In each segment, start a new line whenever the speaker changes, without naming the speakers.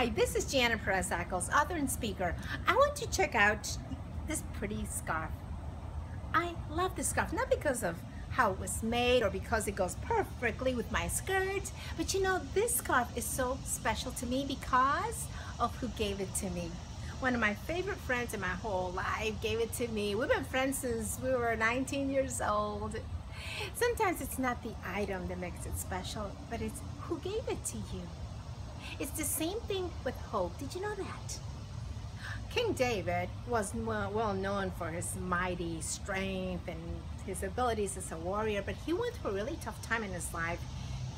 Hi, this is Janet Perez author and speaker. I want to check out this pretty scarf. I love this scarf, not because of how it was made or because it goes perfectly with my skirt, but you know, this scarf is so special to me because of who gave it to me. One of my favorite friends in my whole life gave it to me. We've been friends since we were 19 years old. Sometimes it's not the item that makes it special, but it's who gave it to you. It's the same thing with hope. Did you know that? King David was well known for his mighty strength and his abilities as a warrior, but he went through a really tough time in his life.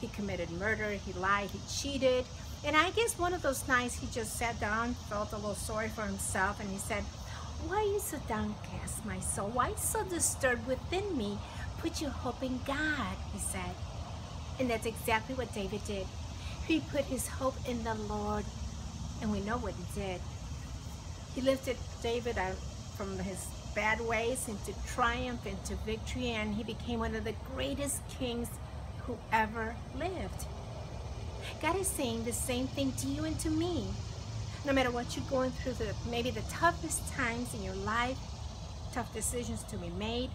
He committed murder, he lied, he cheated, and I guess one of those nights he just sat down, felt a little sorry for himself, and he said, Why are you so downcast, my soul? Why so disturbed within me? Put your hope in God, he said. And that's exactly what David did. He put his hope in the Lord, and we know what he did. He lifted David out from his bad ways into triumph, into victory, and he became one of the greatest kings who ever lived. God is saying the same thing to you and to me. No matter what you're going through, the, maybe the toughest times in your life, tough decisions to be made,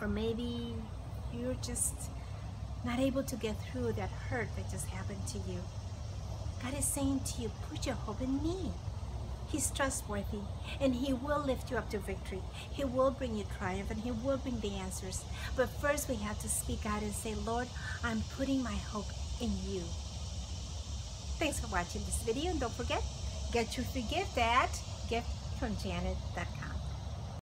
or maybe you're just not able to get through that hurt that just happened to you. God is saying to you, put your hope in me. He's trustworthy and he will lift you up to victory. He will bring you triumph and he will bring the answers. But first we have to speak out and say, Lord, I'm putting my hope in you. Thanks for watching this video and don't forget, get your free gift at giftfromjanet.com.